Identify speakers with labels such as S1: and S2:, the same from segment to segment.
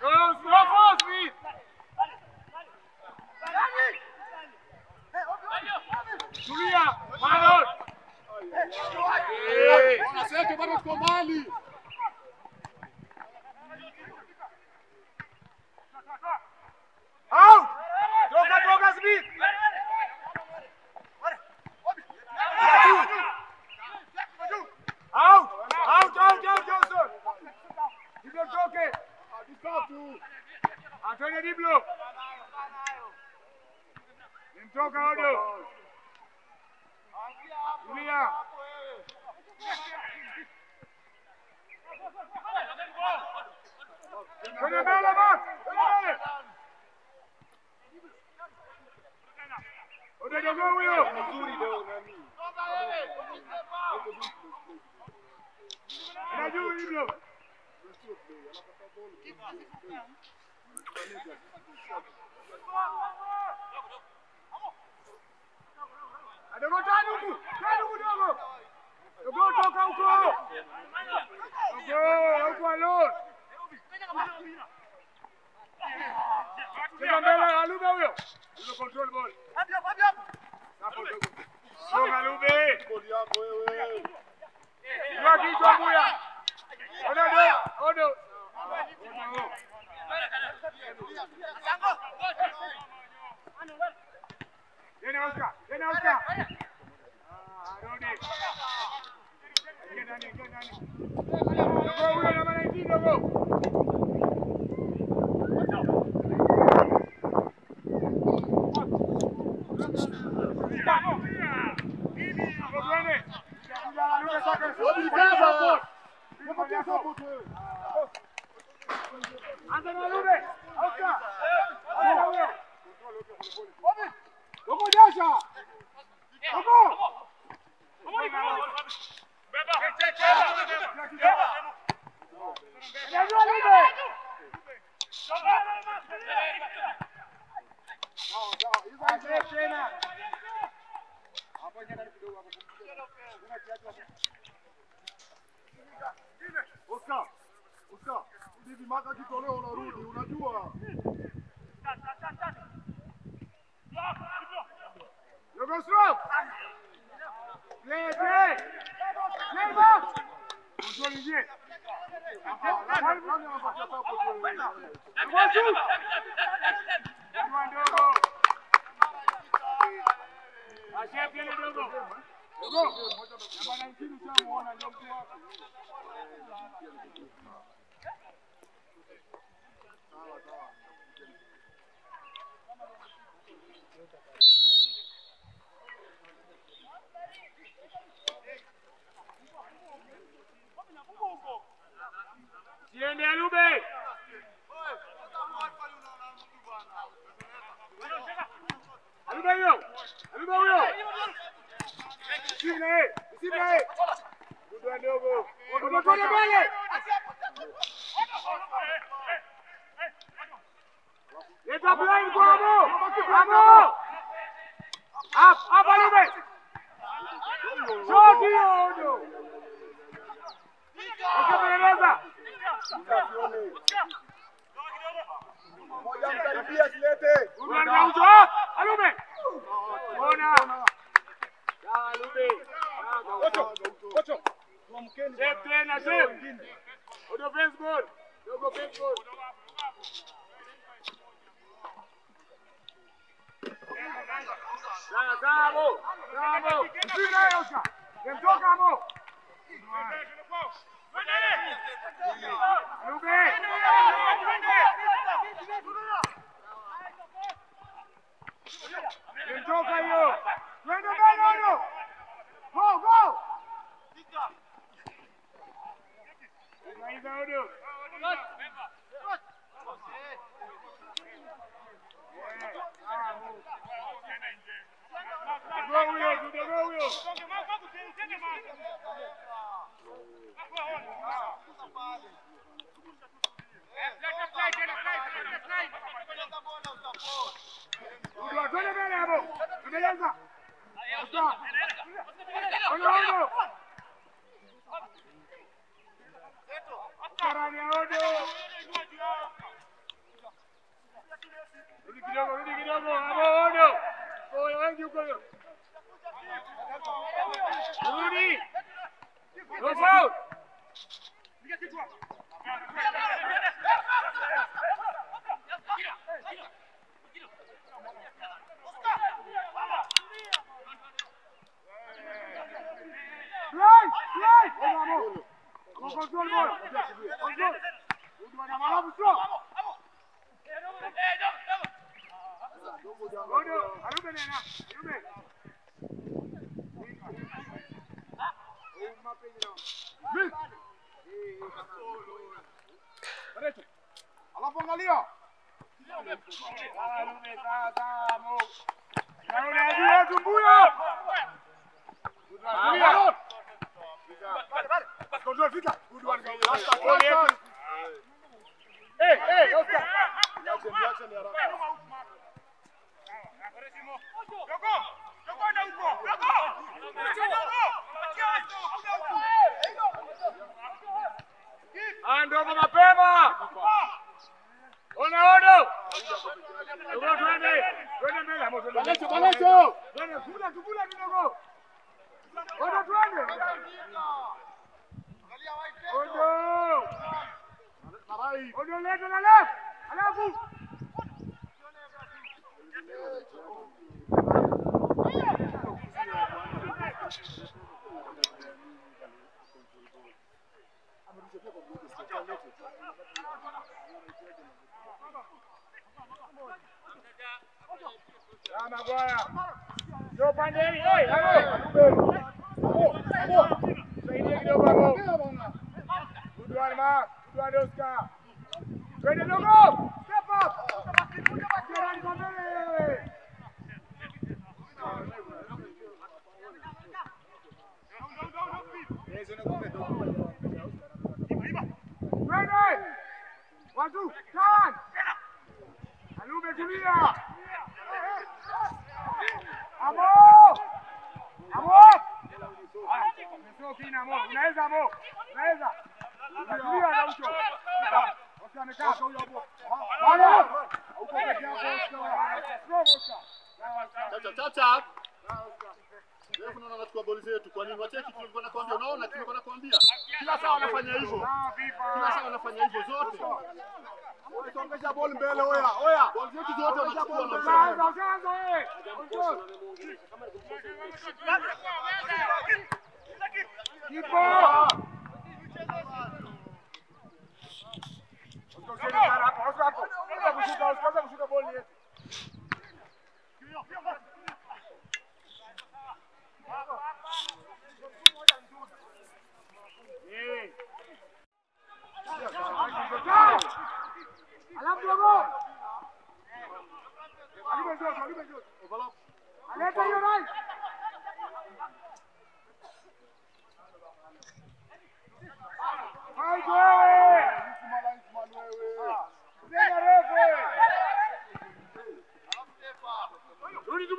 S1: Rozmawiamy! Smith. Tulia, Manos. Eh.
S2: Wanasema bado tuko mbali.
S1: Out. Toka, toka, Smith. Out, out, out, out, Johnson. Usiondoke.
S2: Tatu.
S1: Antonio Diblo. Nimtoka Ria. Prenez bien la main bien Adogo tani. Viene Oscar, viene Oscar. Ah, Arone. Viene Dani, viene Dani. Loco, uno, la mano
S2: aquí, loco. Vamos, mira. Vamos,
S1: Dani. Andano Lube, Oscar! Vamos! Vamos!
S2: Dogo jasha.
S1: Dogo. Unajua Lube.
S2: Sawa sawa. Hizo
S1: Asante tena.
S2: hapo ingia ndani kidogo hapo. Kuna kiatu hapo. Oscar. Oscar. Hivi maka kitoleo unarudi, unajua.
S1: Dogo strong. Play, play. Play box. Control ingie.
S2: Nani anapatia Sawa sawa.
S1: Viene Lube. Alube yo. Alube yo. Sine, sine. Kudu ndio go. Kudu kwa mbele. Leta blind kwa hapo. Hapo. Up, up Alube. Shoti yo. Ukipeleleza.
S2: Usione. Moja mkaribia silete.
S1: Unaenda ucho. Go, Will! Go, Will! Rudy! Vamos, vamos.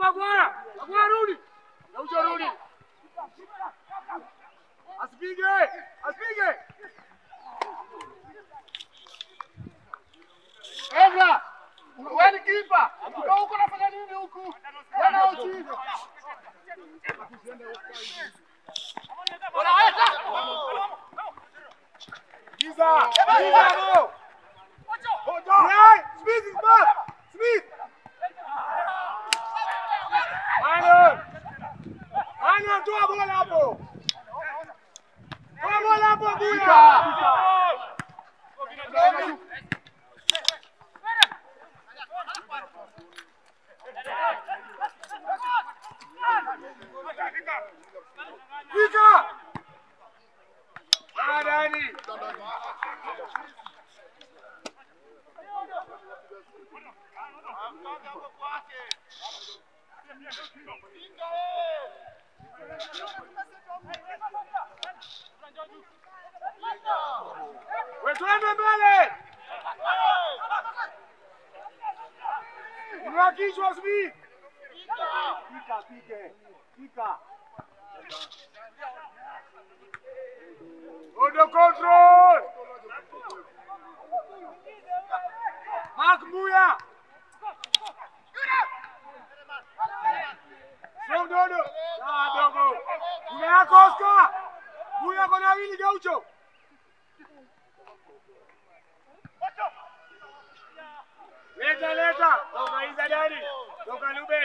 S1: agora! Agora, Rune! Não, é Jorune! Asbig! Asbig! Ebra! O Eric Ipa! Não, o cara
S2: fazendo o meu cu! Não, não, o time! Olha, olha, tá!
S1: Giza! Giza, não! Ojo! Ojo! Smith is! Smith! Anatoa bola hapo. Toa bola hapo Buya. Fika! Adani! Thank you. Wetwende mbele. Inua kichwa. Pika, pika. Under control. Mark Muya. Sio mdodo. Ah, Sawa dogo. Una yako Oscar. Buya kona wili gaucho. Leta leta. Toka Iza Dani. Toka Lube.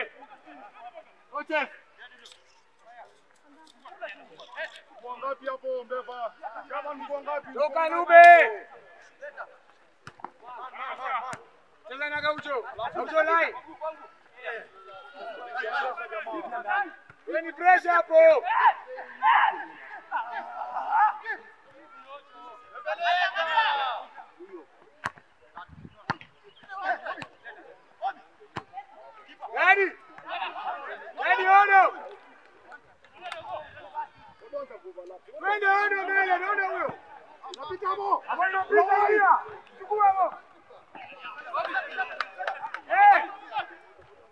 S1: Kote. Toka Lube. Cheza na gaucho. Gaucho lai. Ni pressure hapo. Ready? Ready ono. Mwende ono mbele, ono huyo.
S2: Napita hapo.
S1: Napita hapo. Chukua hapo.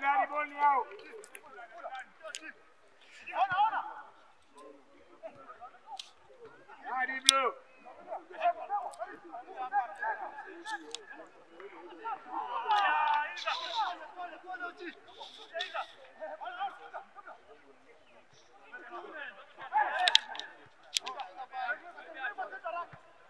S1: dai i polli out. Dai di.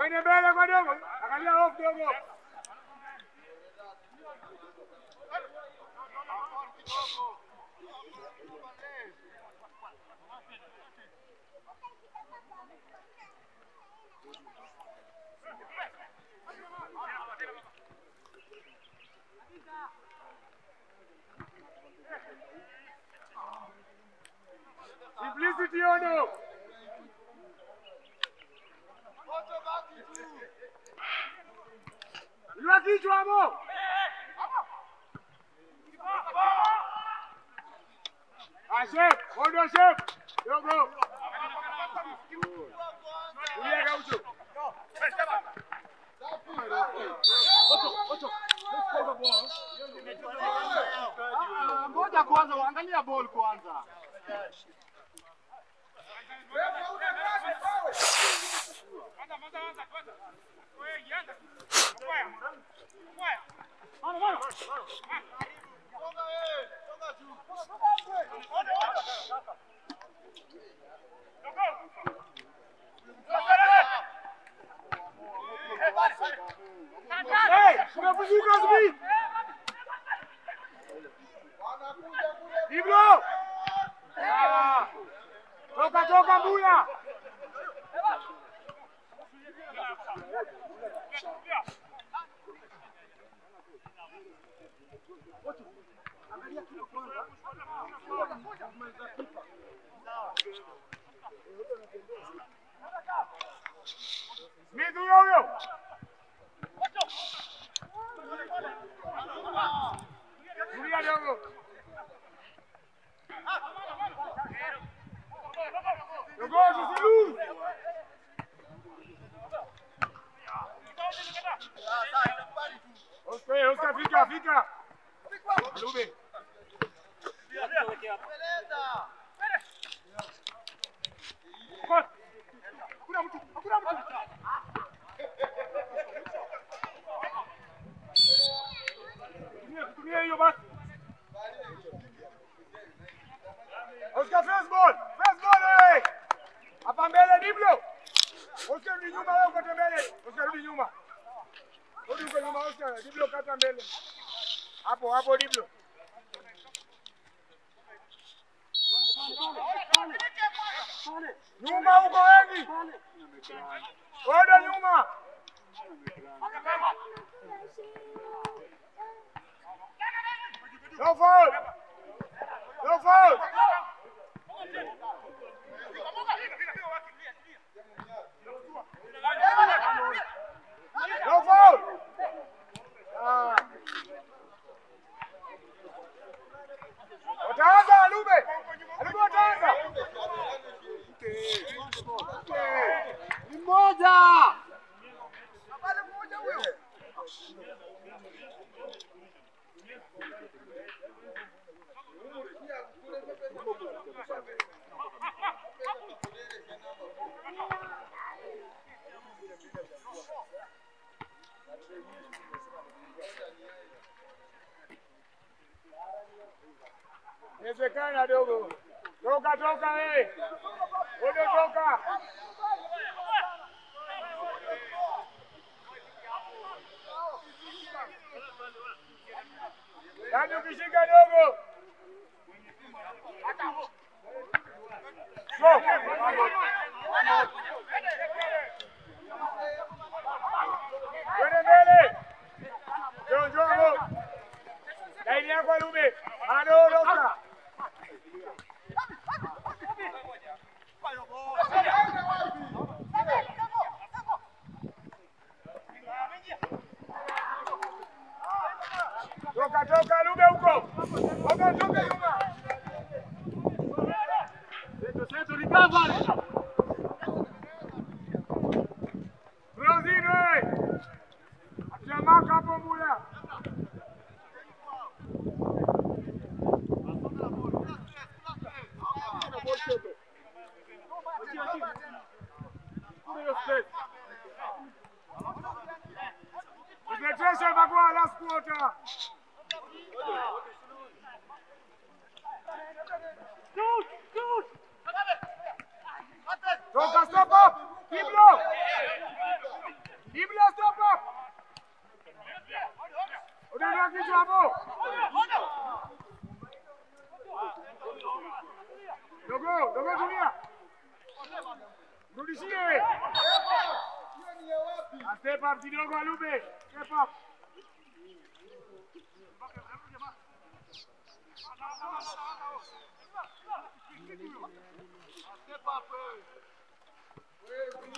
S1: Bine, bine, bine, bine, bine, bine, Simplicity or no? Viva kichwa Toka toka Mbuya. Smith dogo. Dogo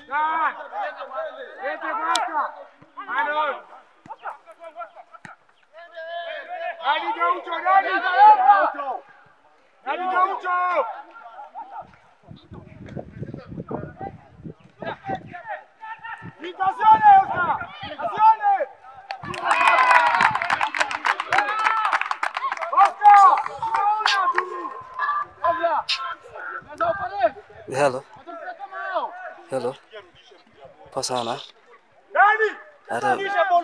S2: Dai! Vete, basta!
S3: sana, hata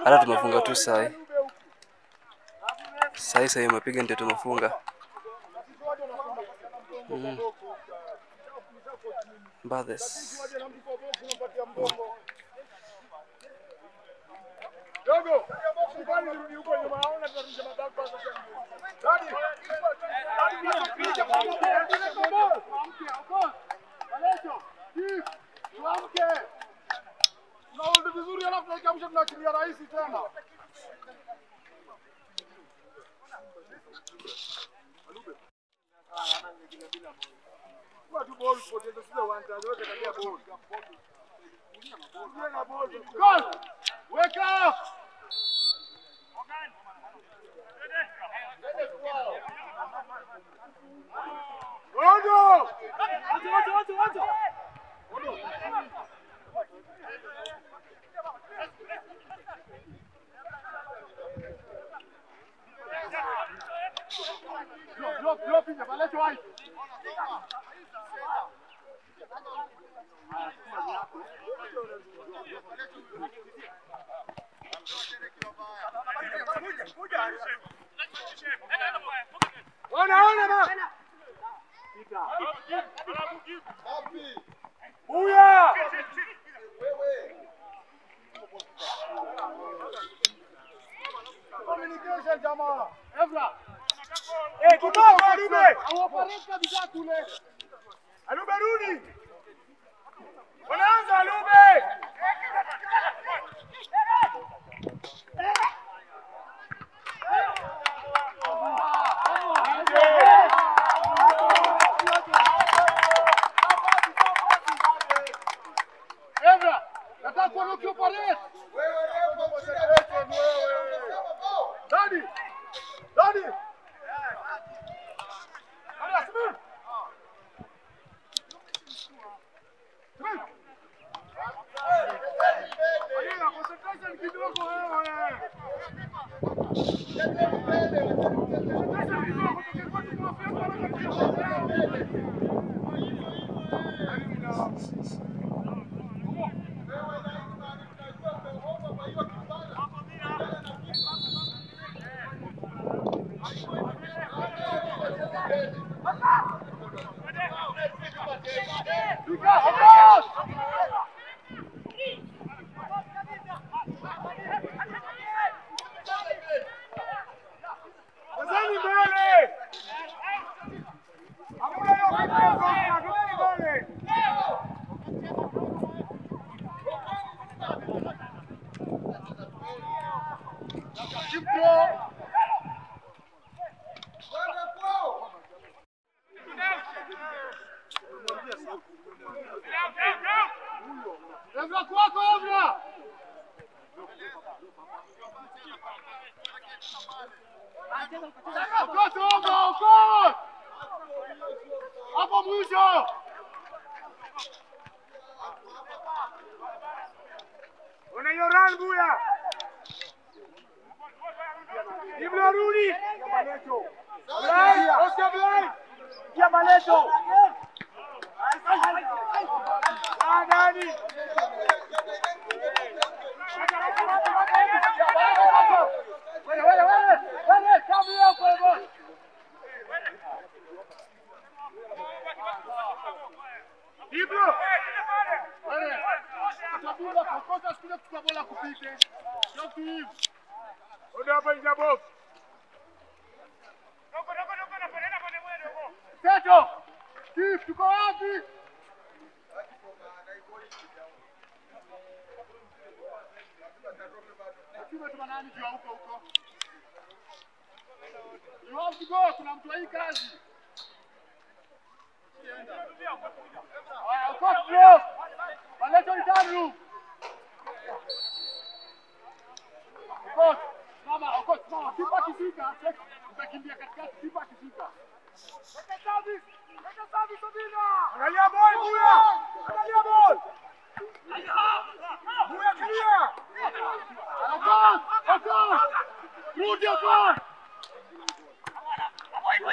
S3: hata tumefunga tu sai sai sai, mapiga ndio tumefunga. Mm-hmm. Mbadhes.
S2: Dogo, rudi huko nyuma, mabao sasa. Dadi.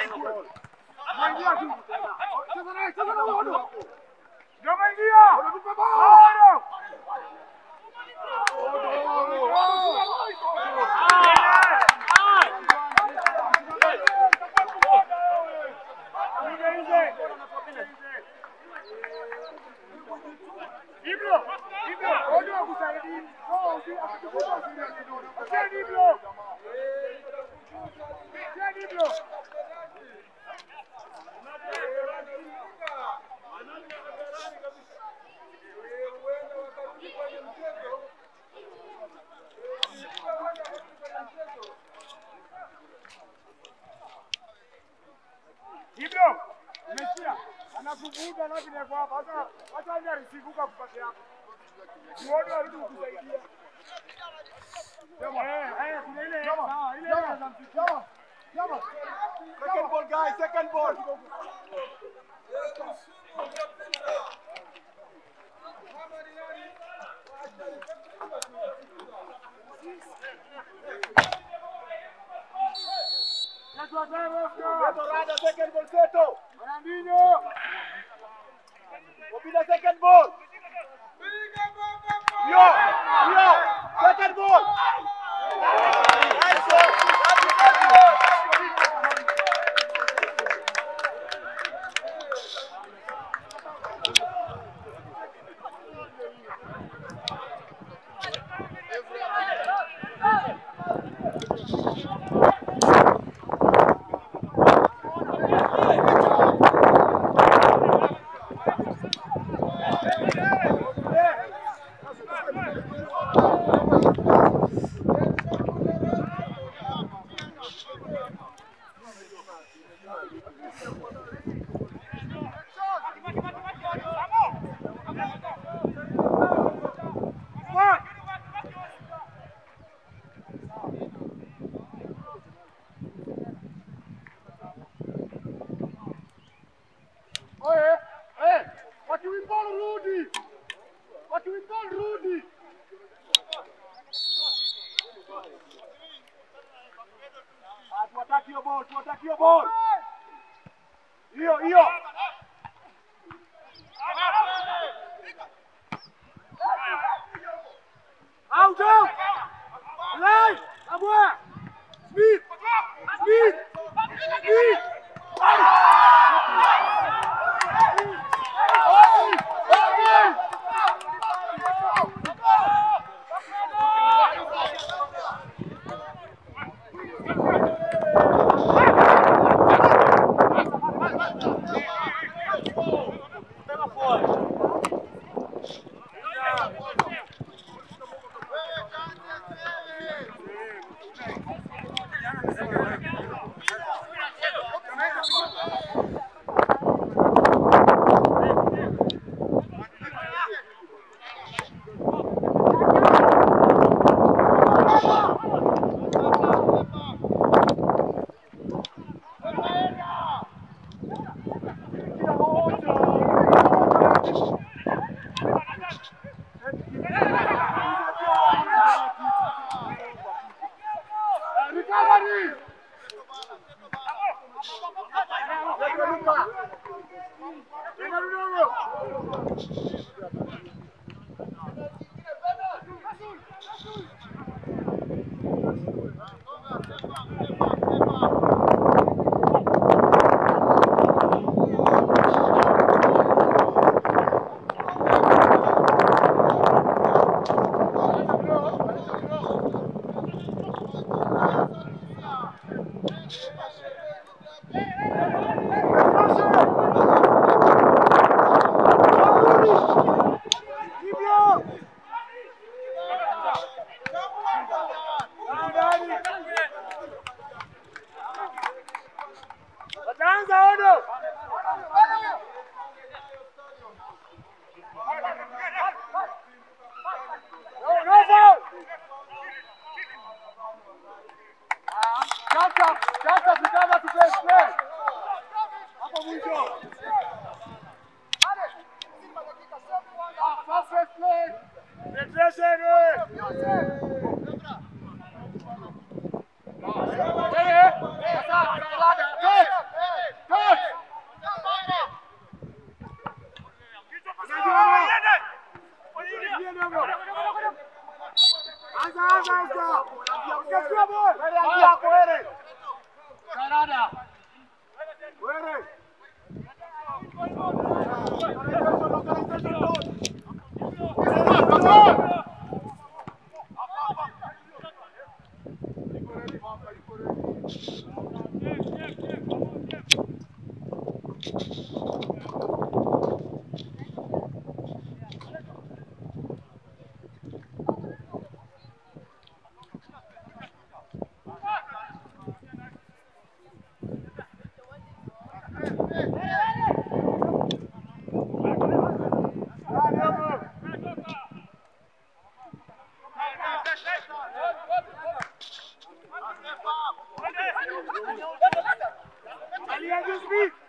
S2: Maingia tu. me?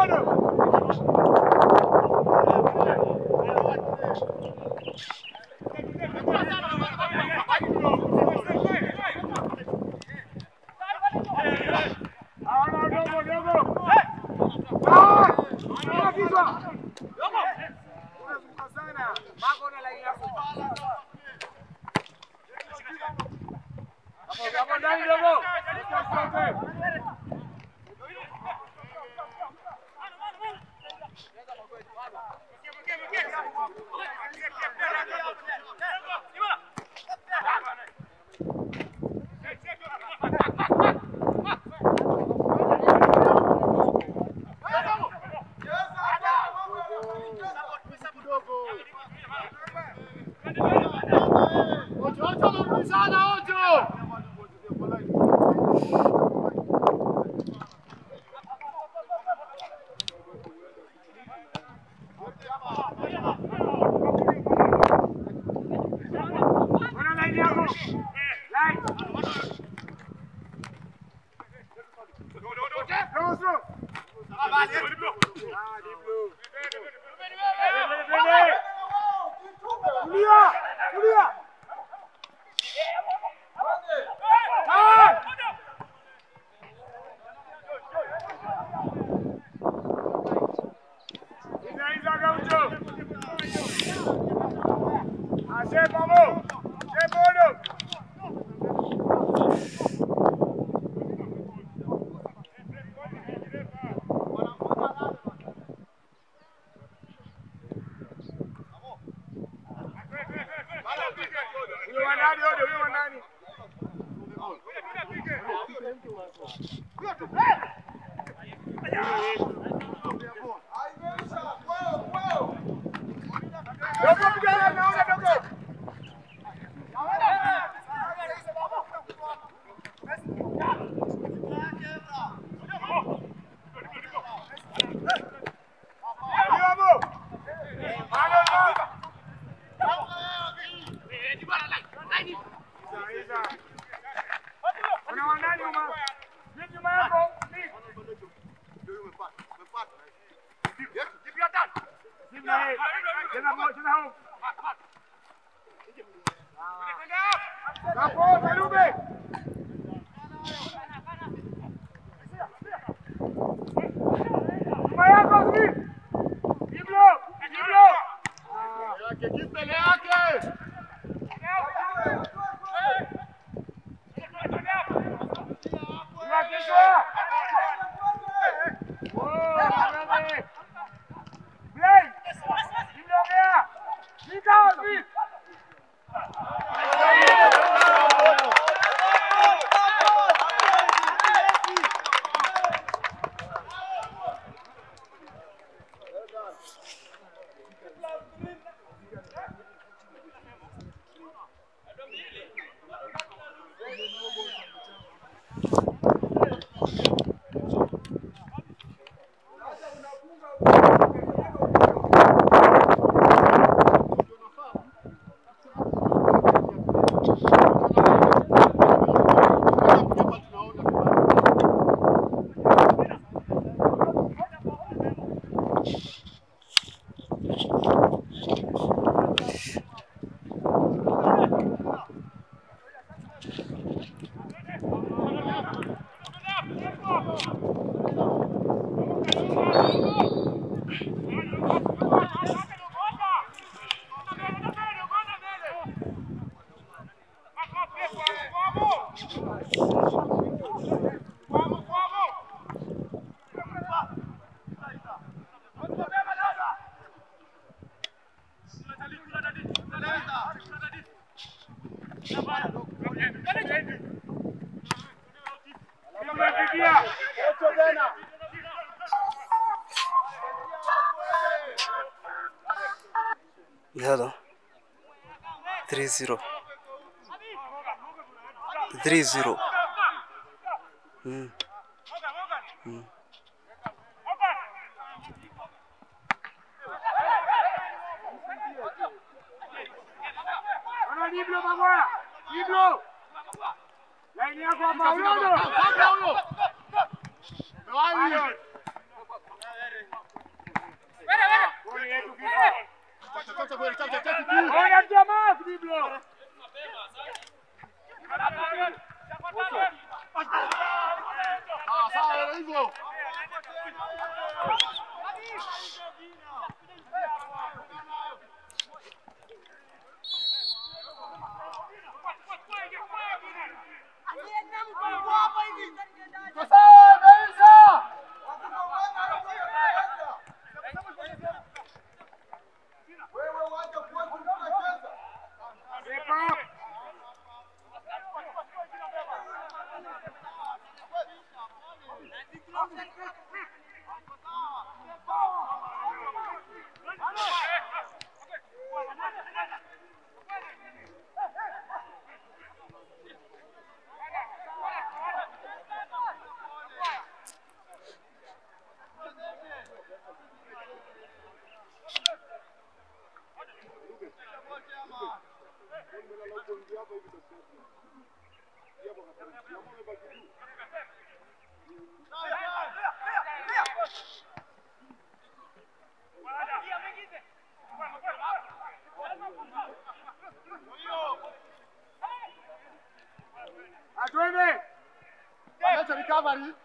S1: honor.
S2: 3-0. 3-0.
S1: one.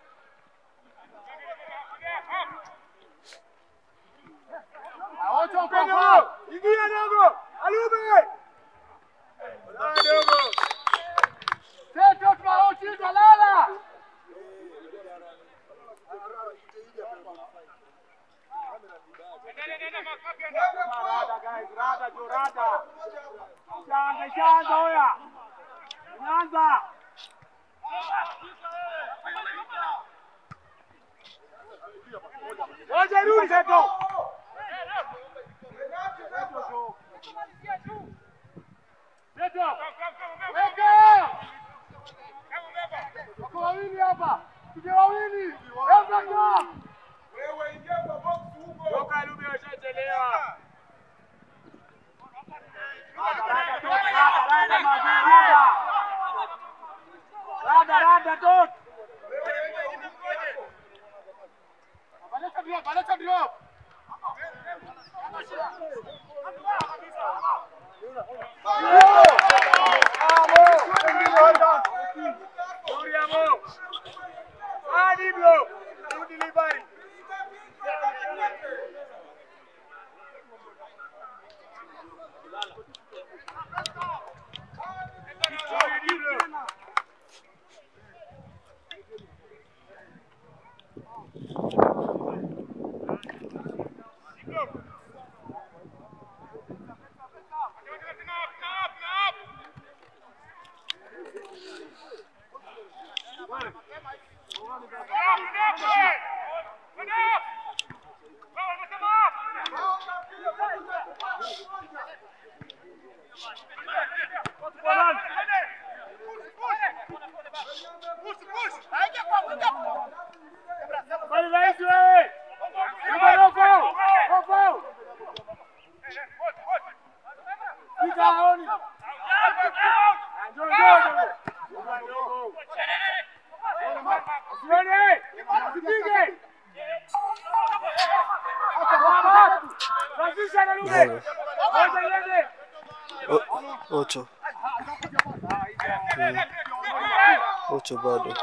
S1: ocho bado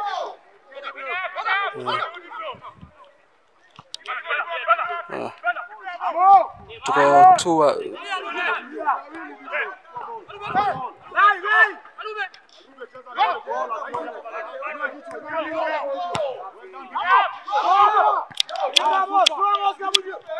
S1: tuko
S2: tua Vamos, vamos, vamos,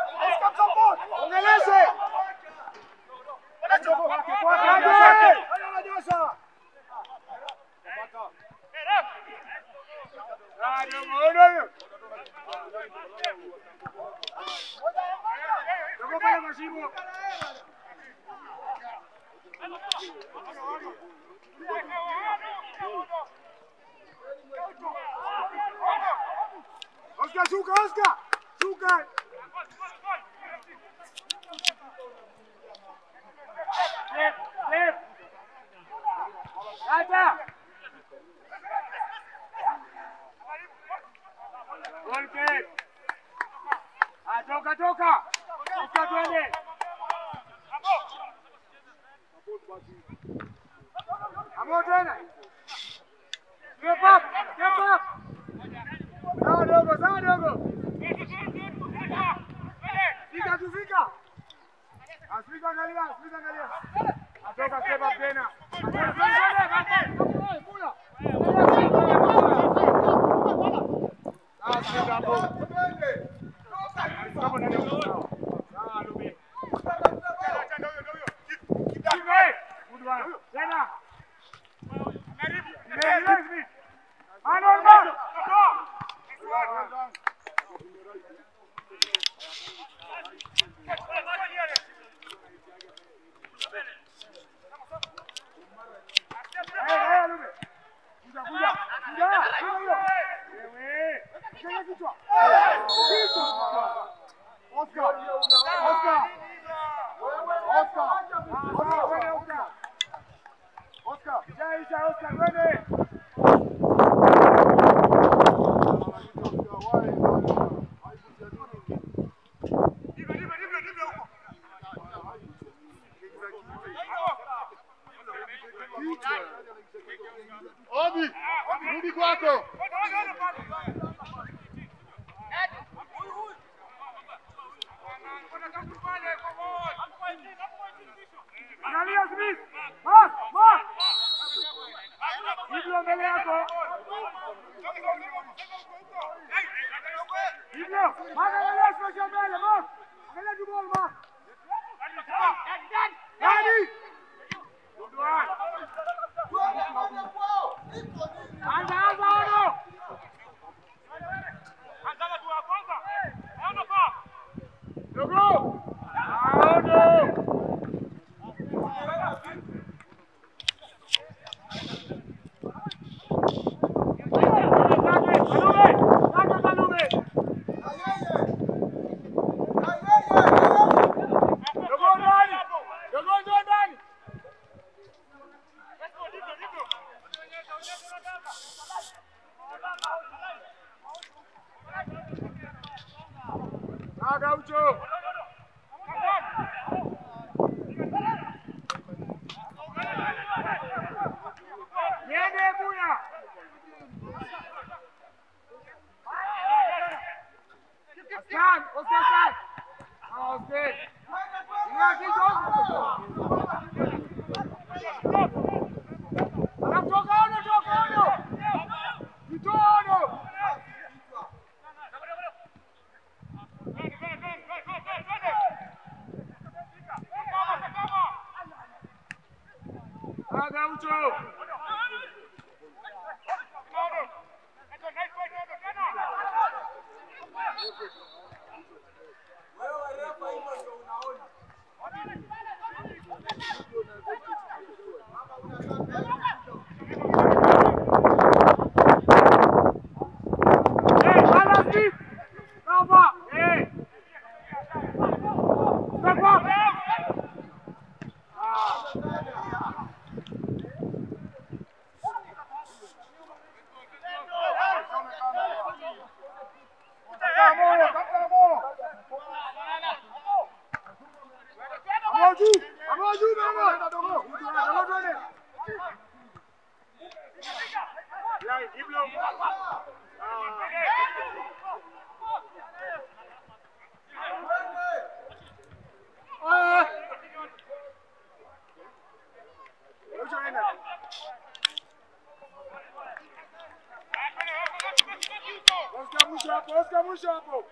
S2: Vamos já,
S4: pô!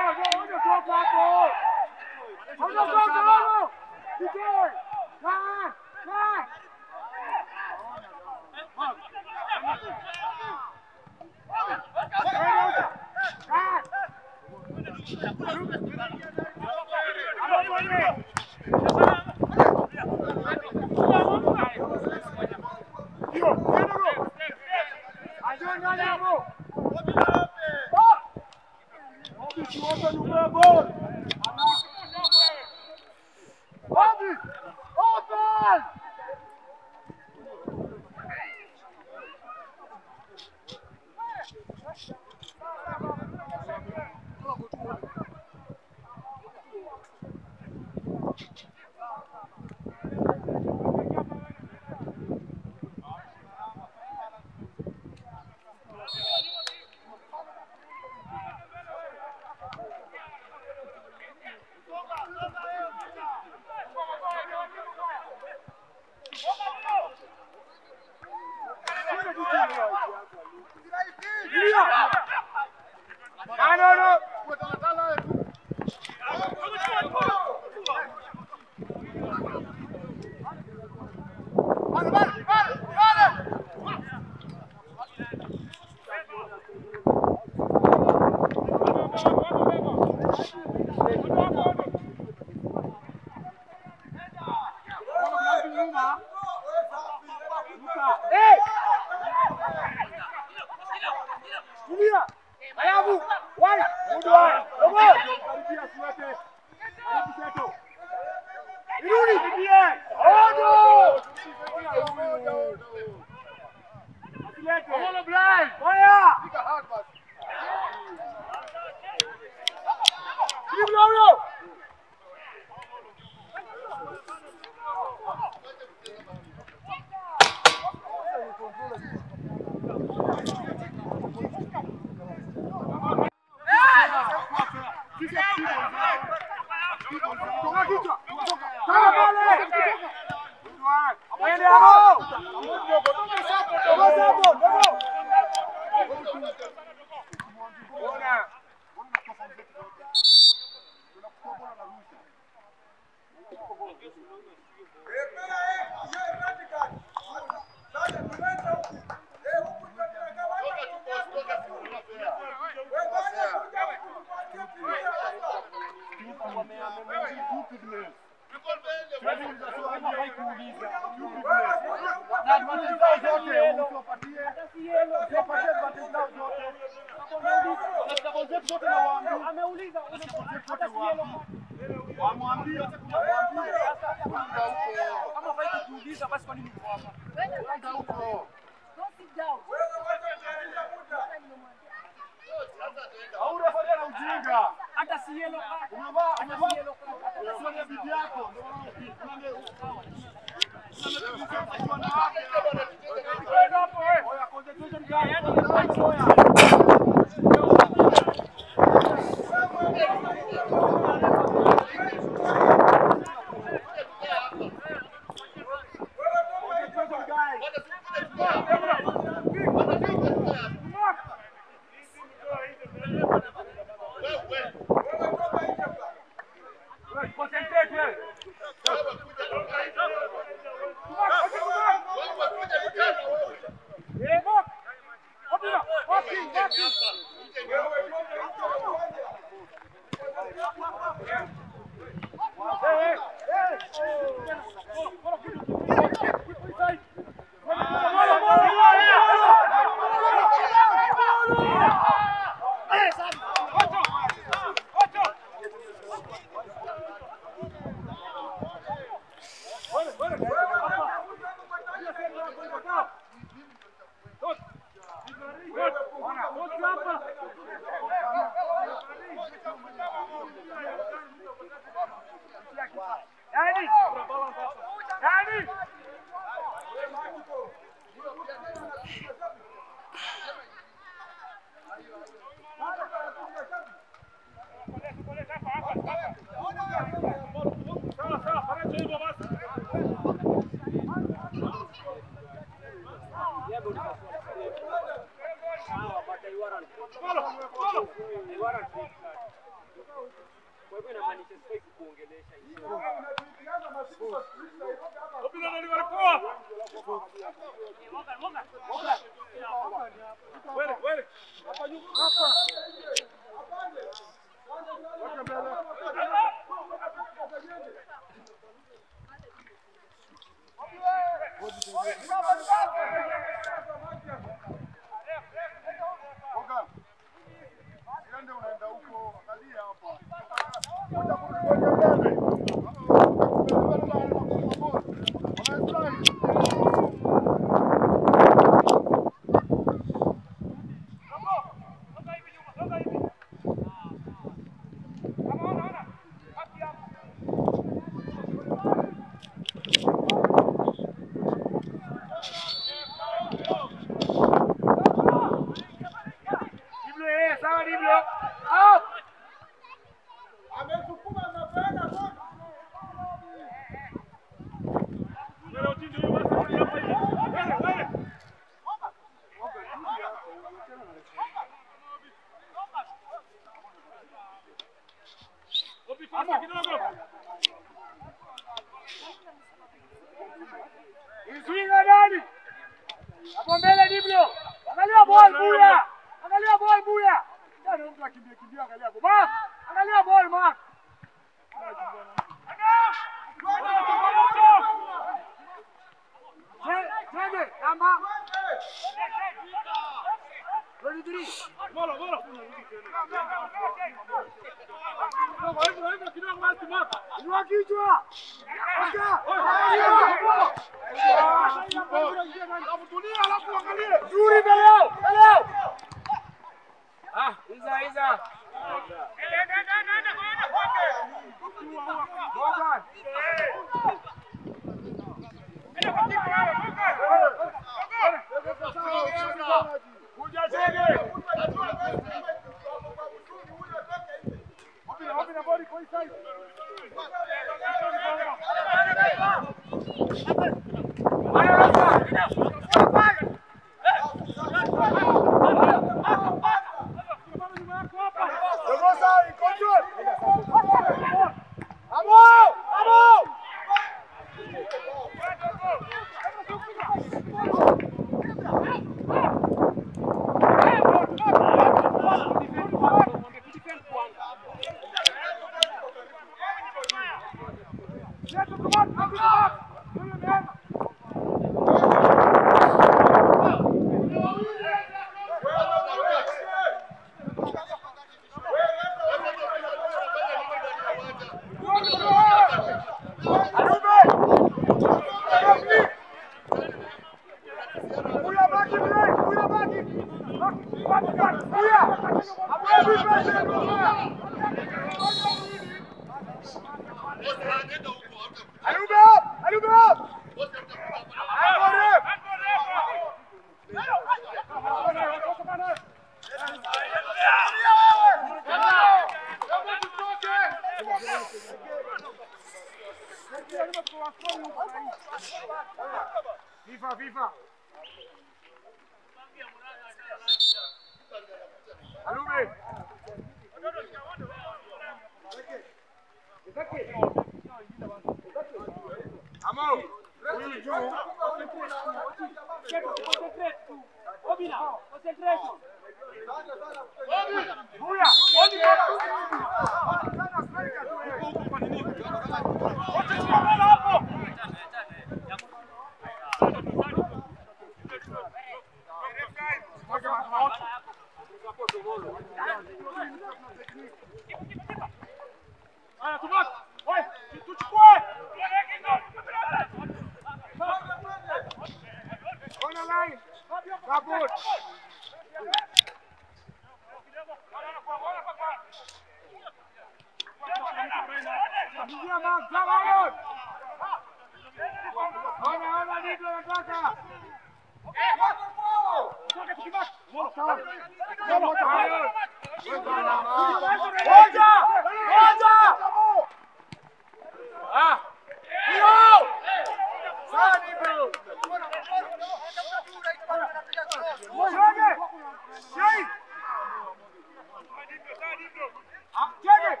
S4: Jagged!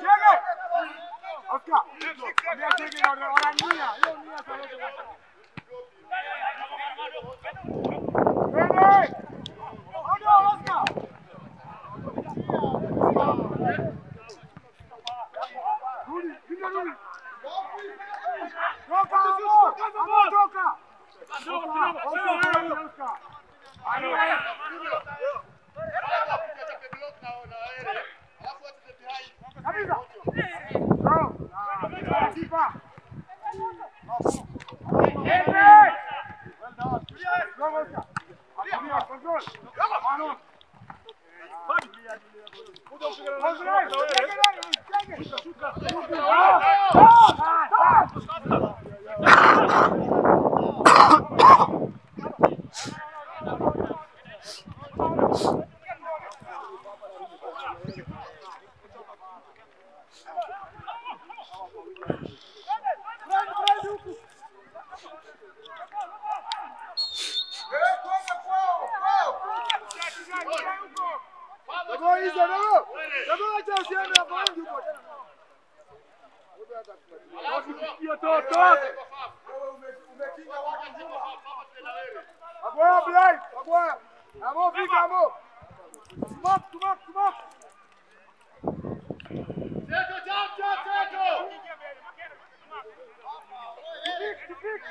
S4: Jagged! Oscar, we are taking on the Nia. Yo, Nia, Hey, Hold on, Oscar.
S1: Rudy, give me Rudy. Roka, I'm on Roka. Oscar, Oscar. I know. Abiza. Control! Agora, Blay! Agora! Amor, fica, amor! Smoke, smoke, smoke! Fique, fique!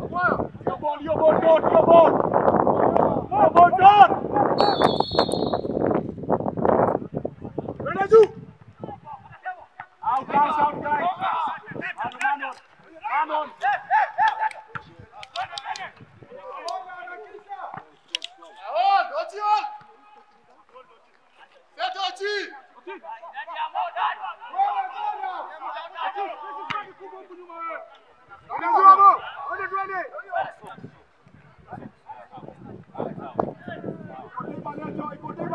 S1: Agora! Ball, your ball, dot, your ball! Your ball, dot! Renazu! Out, guys, out, guys! Manon, Manon! Renazu, amor! Onde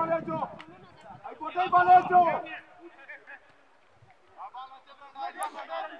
S1: Valerio! Hai potere Valerio!
S2: Avanti, avanti, avanti!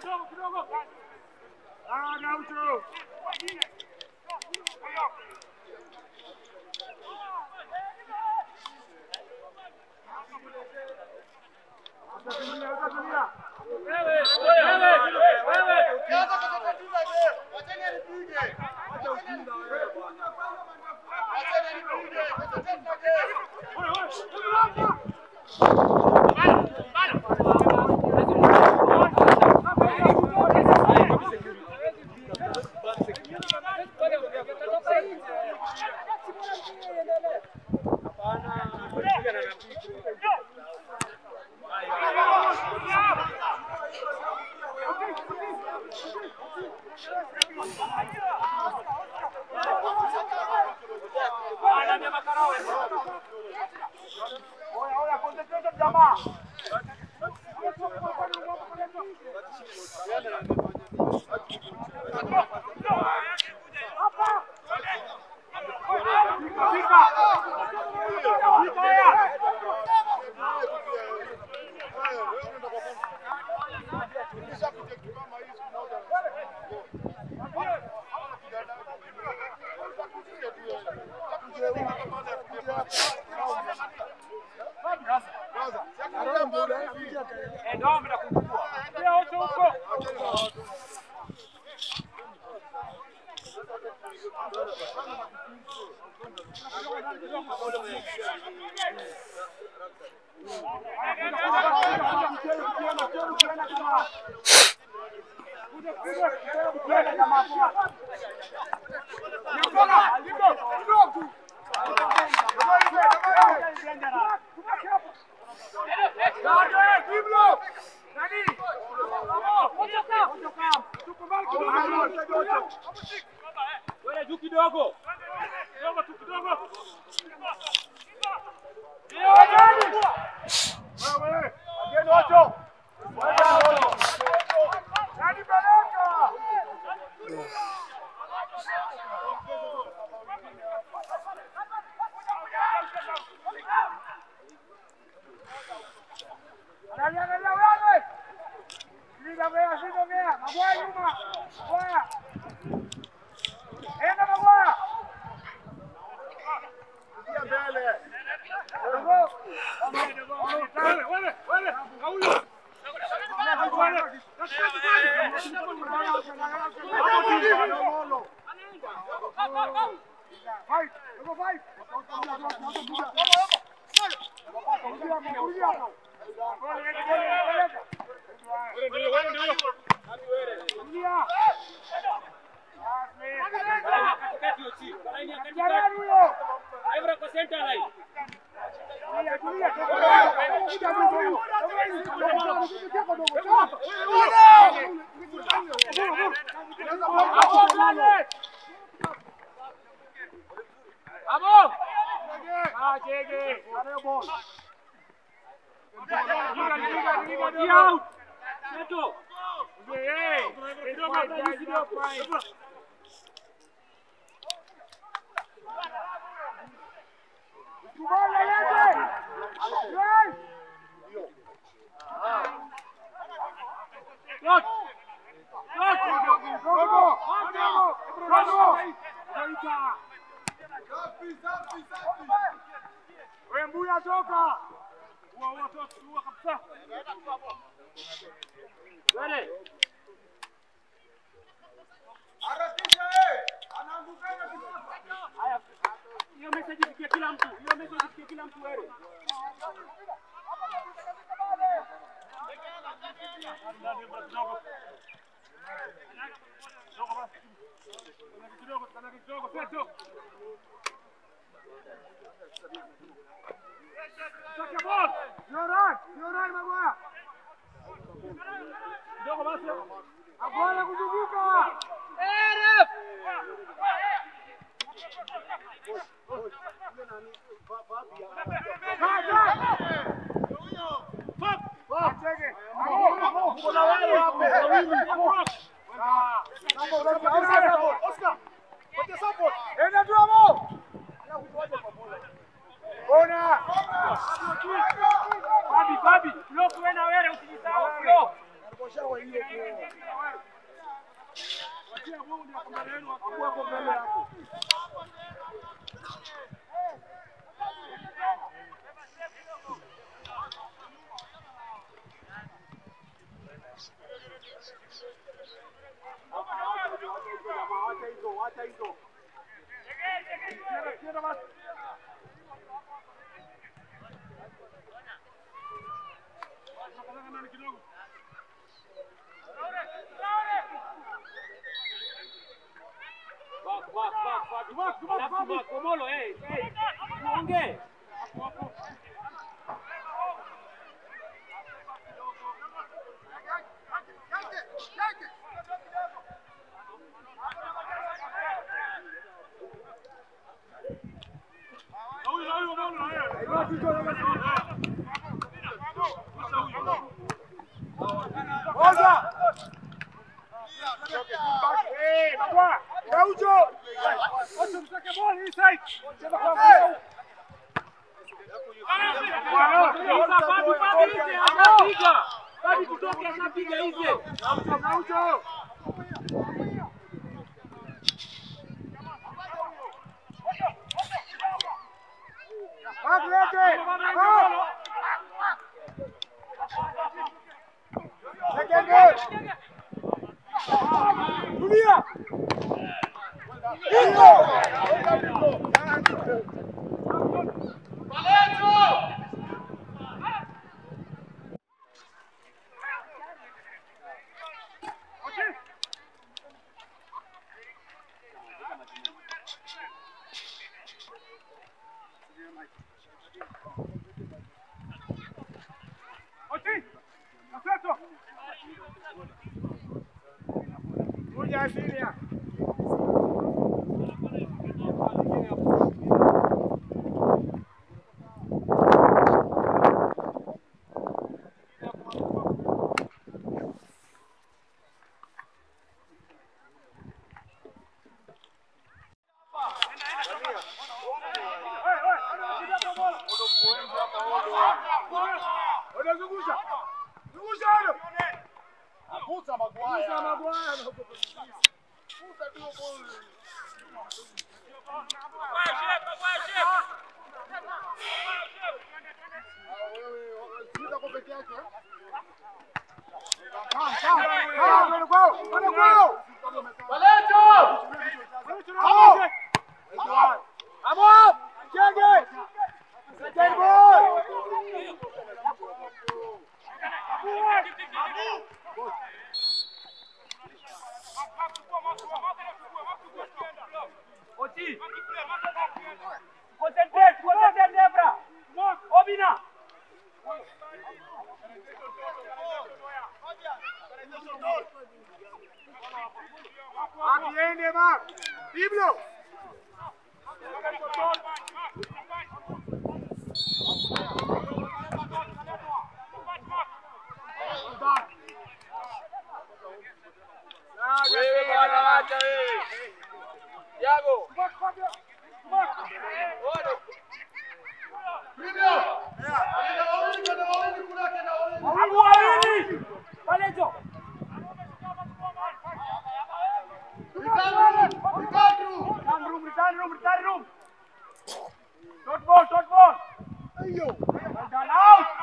S2: Bora, bora, bora.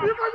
S2: Give